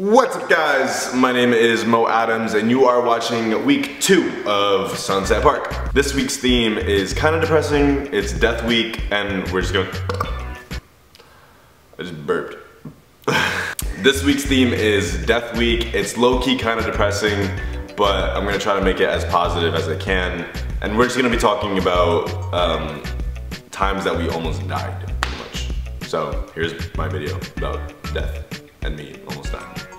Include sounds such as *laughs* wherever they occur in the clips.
What's up guys? My name is Moe Adams and you are watching week two of Sunset Park. This week's theme is kind of depressing. It's death week and we're just going... I just burped. *laughs* this week's theme is death week. It's low-key kind of depressing, but I'm gonna try to make it as positive as I can. And we're just gonna be talking about um, times that we almost died, pretty much. So here's my video about death and me almost dying.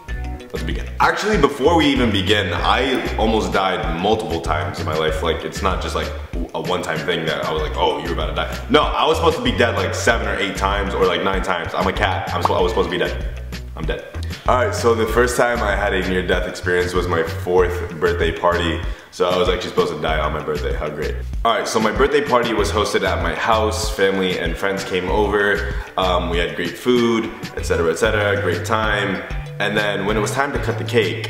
Let's begin. Actually, before we even begin, I almost died multiple times in my life. Like, it's not just like a one-time thing that I was like, oh, you're about to die. No, I was supposed to be dead like seven or eight times or like nine times. I'm a cat. I'm, I was supposed to be dead. I'm dead. All right, so the first time I had a near-death experience was my fourth birthday party. So I was actually supposed to die on my birthday, how great. All right, so my birthday party was hosted at my house. Family and friends came over. Um, we had great food, etc., etc., great time. And then when it was time to cut the cake,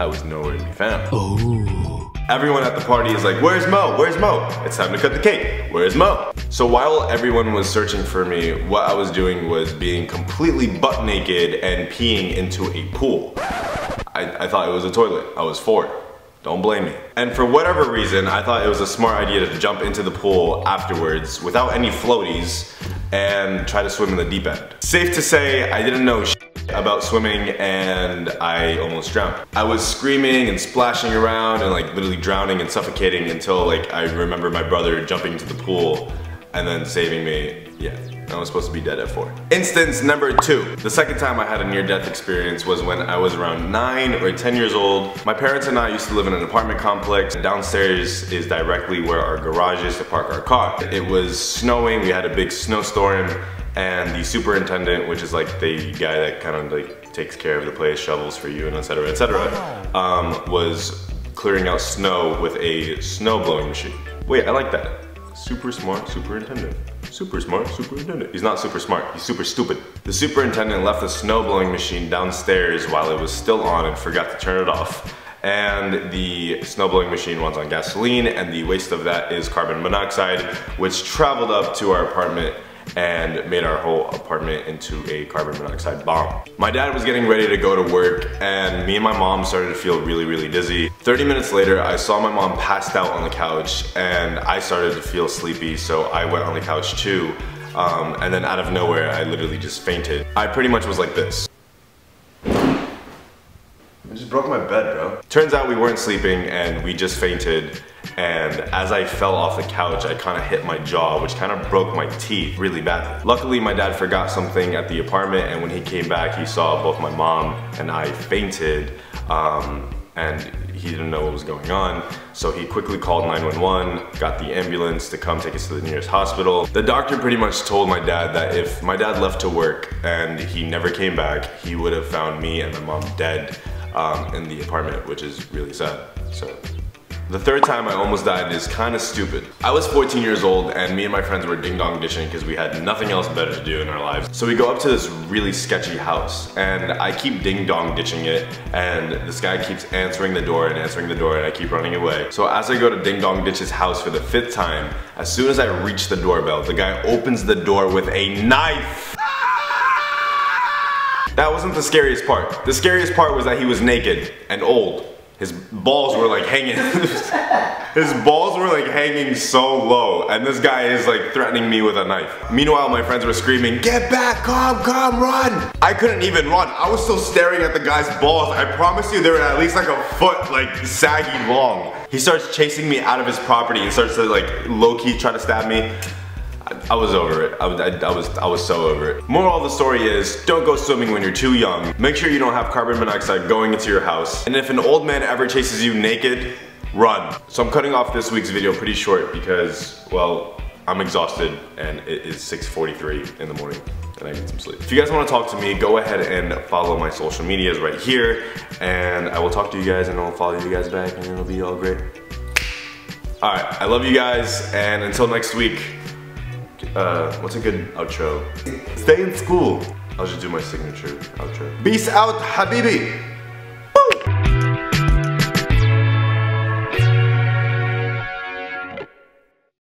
I was nowhere to be found. Oh. Everyone at the party is like, where's Moe? Where's Moe? It's time to cut the cake. Where's Moe? So while everyone was searching for me, what I was doing was being completely butt naked and peeing into a pool. I, I thought it was a toilet. I was four. Don't blame me. And for whatever reason, I thought it was a smart idea to jump into the pool afterwards without any floaties and try to swim in the deep end. Safe to say, I didn't know about swimming and I almost drowned. I was screaming and splashing around and like literally drowning and suffocating until like I remember my brother jumping into the pool and then saving me. Yeah, I was supposed to be dead at four. Instance number two. The second time I had a near-death experience was when I was around nine or 10 years old. My parents and I used to live in an apartment complex. Downstairs is directly where our garage is to park our car. It was snowing, we had a big snowstorm, and the superintendent, which is like the guy that kind of like takes care of the place, shovels for you and etc. etc. Um, was clearing out snow with a snow blowing machine. Wait, I like that. Super smart superintendent. Super smart superintendent. He's not super smart, he's super stupid. The superintendent left the snow blowing machine downstairs while it was still on and forgot to turn it off and the snow blowing machine runs on gasoline and the waste of that is carbon monoxide which traveled up to our apartment and made our whole apartment into a carbon monoxide bomb. My dad was getting ready to go to work and me and my mom started to feel really, really dizzy. 30 minutes later, I saw my mom passed out on the couch and I started to feel sleepy, so I went on the couch too. Um, and then out of nowhere, I literally just fainted. I pretty much was like this. Broke my bed, bro. Turns out we weren't sleeping and we just fainted and as I fell off the couch, I kind of hit my jaw, which kind of broke my teeth really bad. Luckily, my dad forgot something at the apartment, and when he came back, he saw both my mom and I fainted, um, and he didn't know what was going on. So he quickly called 911, got the ambulance to come take us to the nearest hospital. The doctor pretty much told my dad that if my dad left to work and he never came back, he would have found me and my mom dead um, in the apartment, which is really sad. So the third time I almost died is kind of stupid. I was 14 years old and me and my friends were ding dong ditching because we had nothing else better to do in our lives. So we go up to this really sketchy house and I keep ding dong ditching it and this guy keeps answering the door and answering the door and I keep running away. So as I go to ding dong ditch his house for the fifth time, as soon as I reach the doorbell, the guy opens the door with a knife. That wasn't the scariest part. The scariest part was that he was naked and old. His balls were like hanging. *laughs* His balls were like hanging so low and this guy is like threatening me with a knife. Meanwhile, my friends were screaming, get back, come, come, run. I couldn't even run. I was still staring at the guy's balls. I promise you they were at least like a foot like saggy long. He starts chasing me out of his property and starts to like low-key try to stab me. I was over it. I, I, I, was I was so over it. Moral of the story is, don't go swimming when you're too young. Make sure you don't have carbon monoxide going into your house. And if an old man ever chases you naked, run. So I'm cutting off this week's video pretty short because, well, I'm exhausted and it is 6.43 in the morning and I need some sleep. If you guys wanna talk to me, go ahead and follow my social medias right here and I will talk to you guys and I'll follow you guys back and it'll be all great. All right, I love you guys and until next week, uh, what's a good outro? Stay in school. I'll just do my signature outro. Peace out, Habibi.